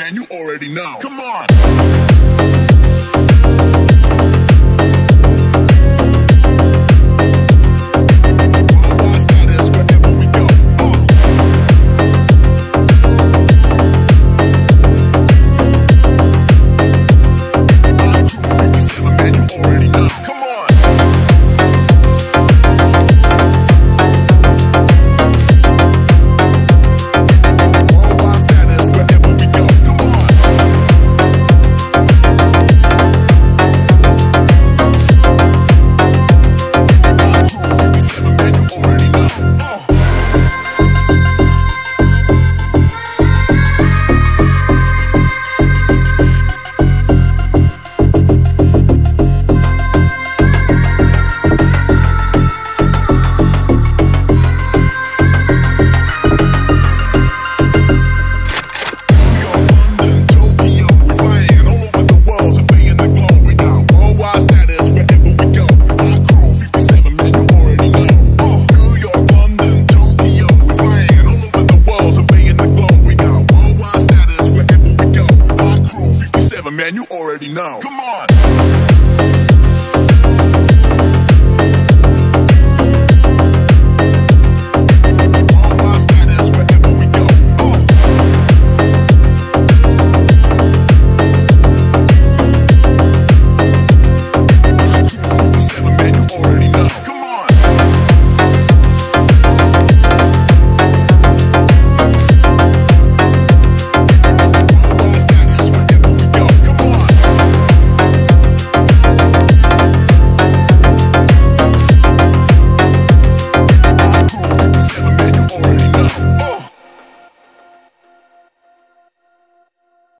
man. You already know. Come on. Already know. Come on.